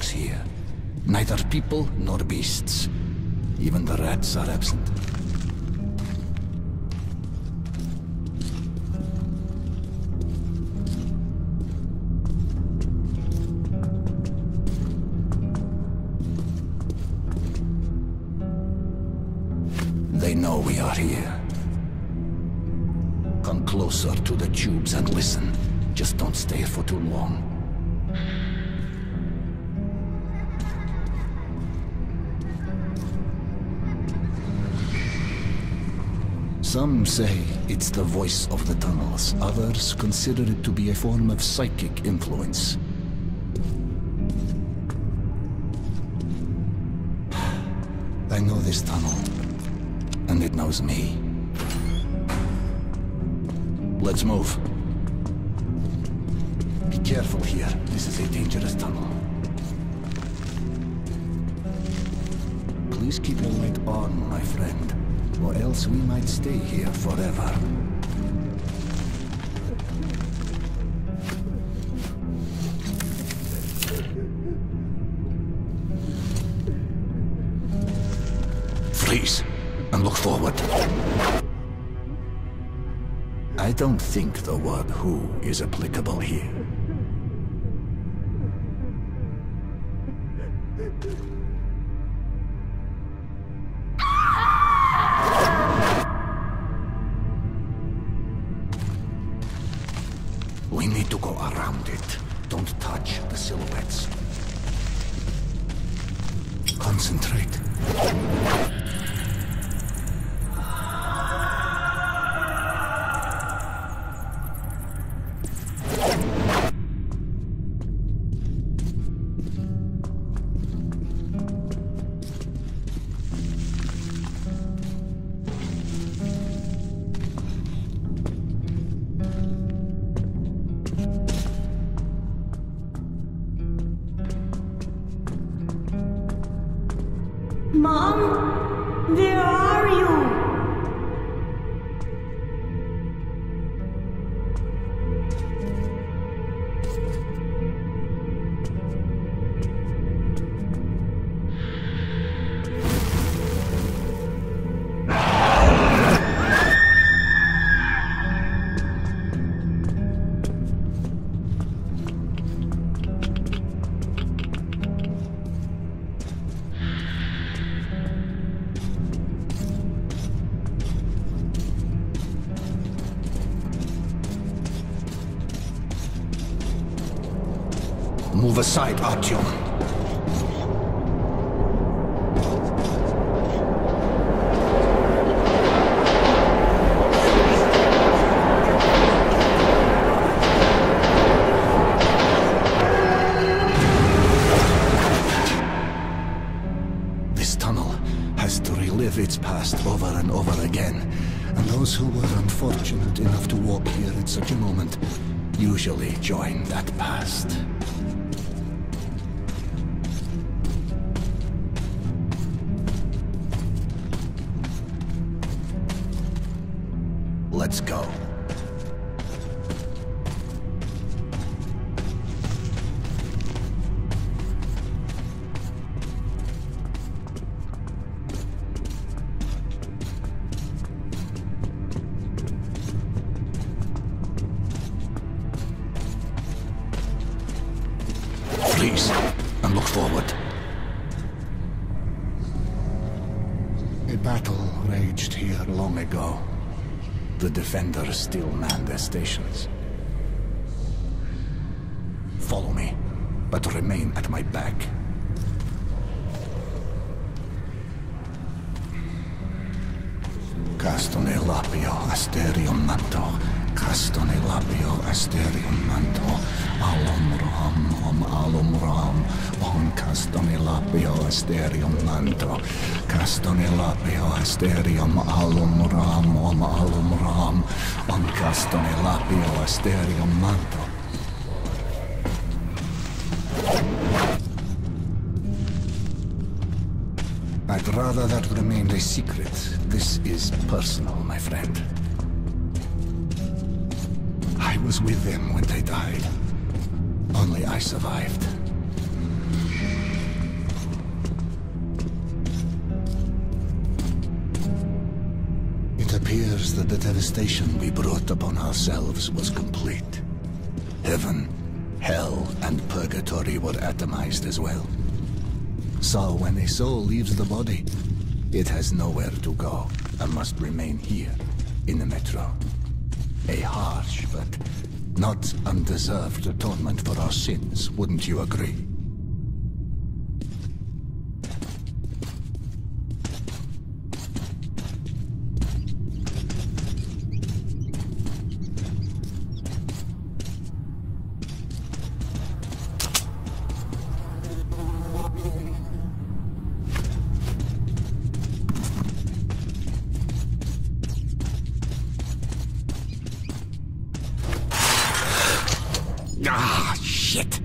Here. Neither people nor beasts. Even the rats are absent. They know we are here. Come closer to the tubes and listen. Just don't stay for too long. Some say it's the voice of the tunnels. Others consider it to be a form of psychic influence. I know this tunnel, and it knows me. Let's move. Be careful here. This is a dangerous tunnel. Please keep your light on, my friend, or else we might stay here forever. Freeze and look forward. I don't think the word who is applicable here. Aside, Artyom. This tunnel has to relive its past over and over again. And those who were unfortunate enough to walk here at such a moment usually join that past. Let's go. Defenders still man their stations. Follow me, but remain at my back. Castone lapio asterium manto. Castone lapio asterium manto. Alum ram, om alum ram. Castone lapio asterium manto. Castone lapio asterium alum ram, om alum ram. Castone lapio asterium manto. I'd rather that remained a secret. This is personal, my friend was with them when they died. Only I survived. It appears that the devastation we brought upon ourselves was complete. Heaven, hell, and purgatory were atomized as well. So when a soul leaves the body, it has nowhere to go and must remain here, in the metro. A harsh but not undeserved atonement for our sins, wouldn't you agree? Ah, shit!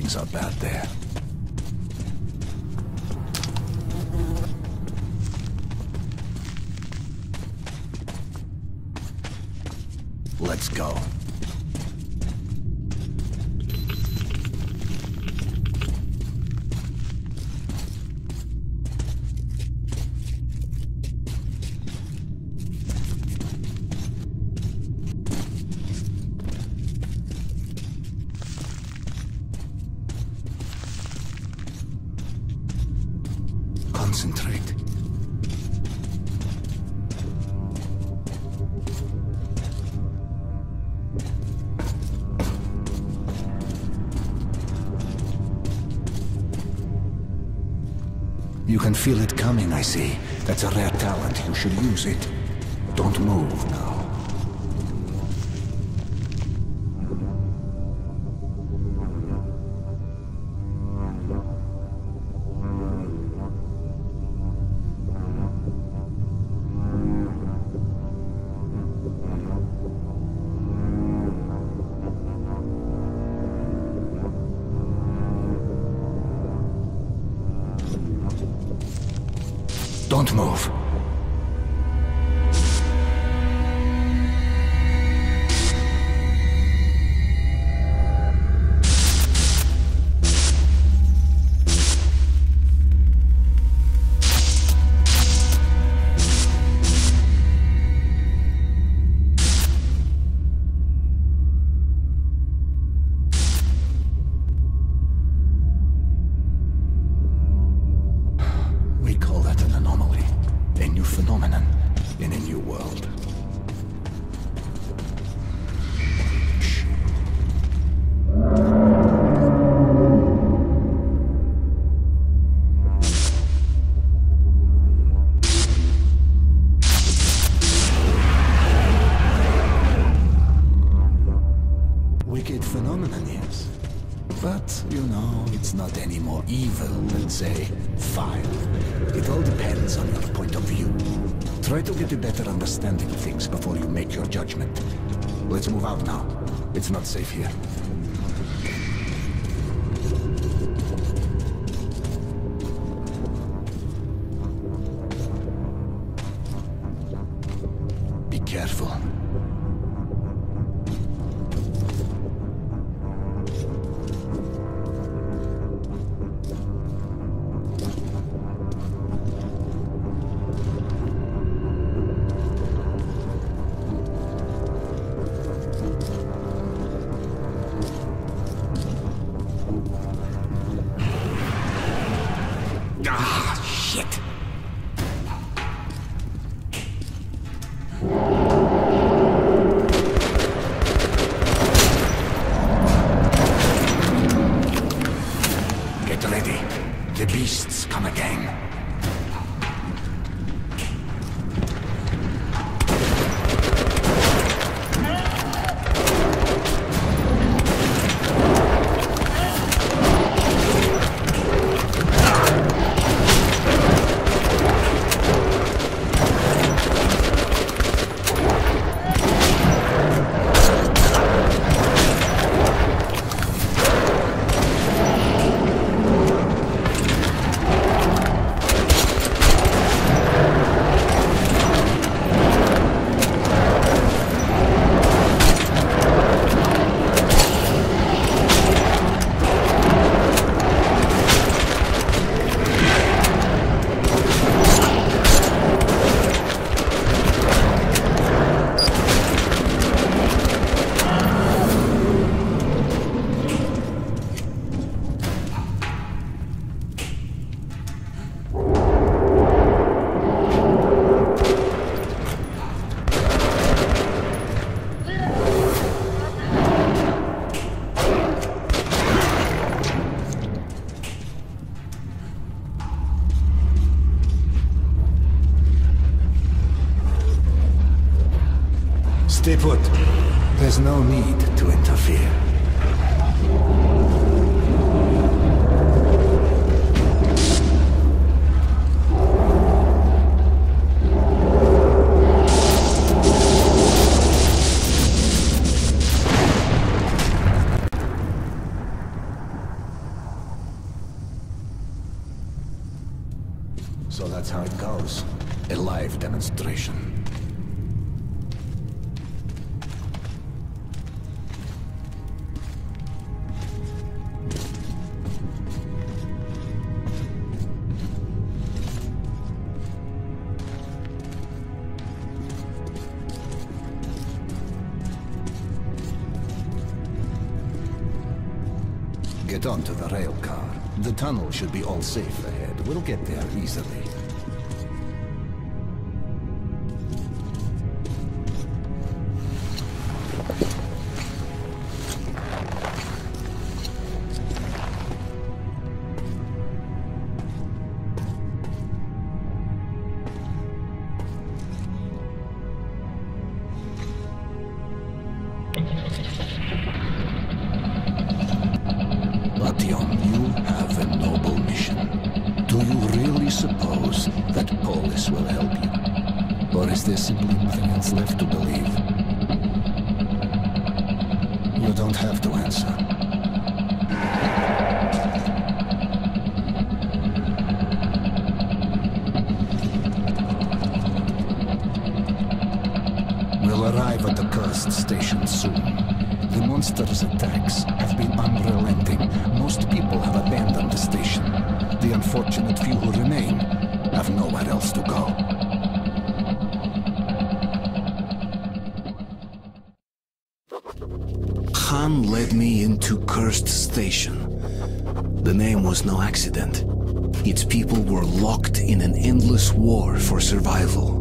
Things are bad there. Let's go. You can feel it coming, I see. That's a rare talent. You should use it. Don't move now. Move. It's not any more evil than, say, fire. It all depends on your point of view. Try to get a better understanding of things before you make your judgment. Let's move out now. It's not safe here. Get onto the rail car. The tunnel should be all safe ahead. We'll get there easily. Do you really suppose that Polis will help you? Or is there simply nothing else left to believe? You don't have to answer. We'll arrive at the cursed station soon. The monster's attacks have been unrelenting. The unfortunate few who remain have nowhere else to go. Khan led me into Cursed Station. The name was no accident. Its people were locked in an endless war for survival.